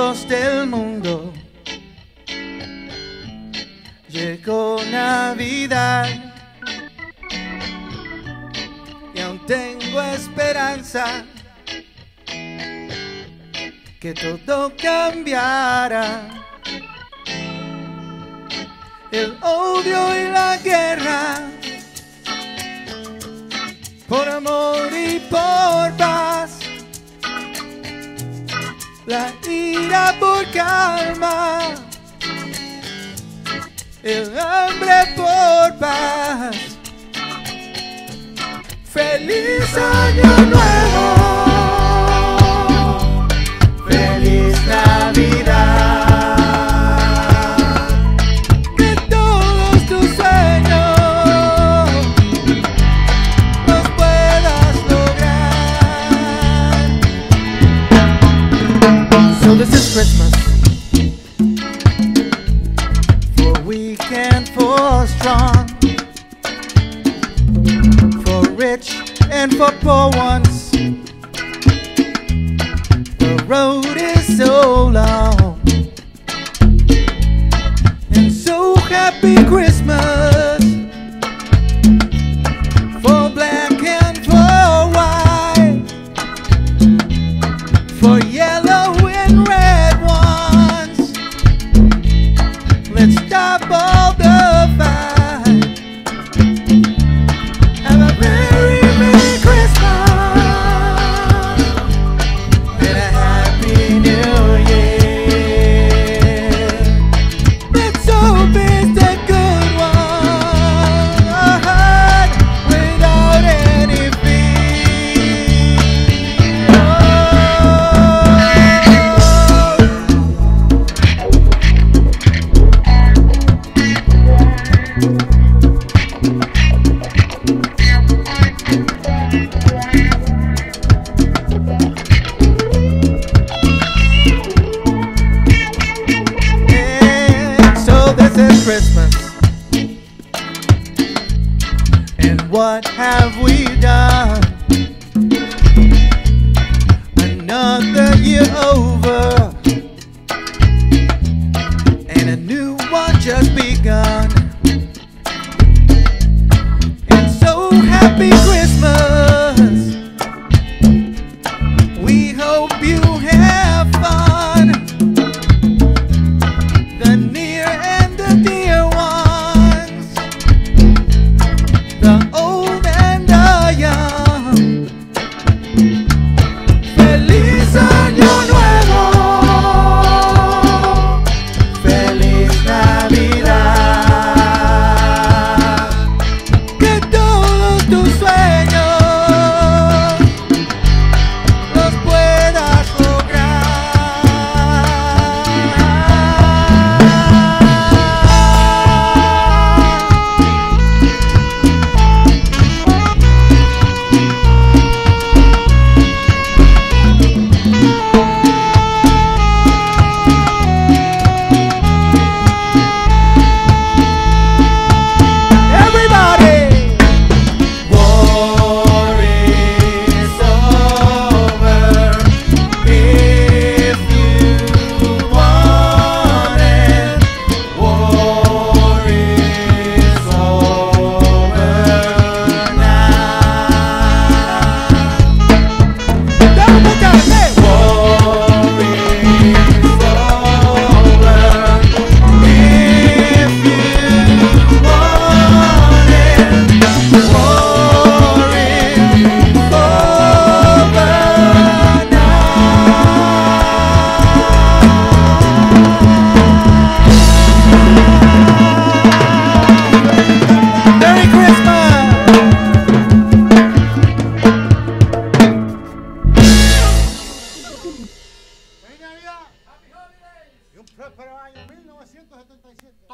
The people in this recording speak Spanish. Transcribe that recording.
del mundo. Llegó Navidad y aún tengo esperanza que todo cambiará. El odio y la guerra, la ira por calma, el hambre por paz. Feliz año nuevo, So this is Christmas. For weak and for strong. For rich and for poor ones. The road is so long. And so happy Christmas. And what have we done? Another year over. fueron años 1977.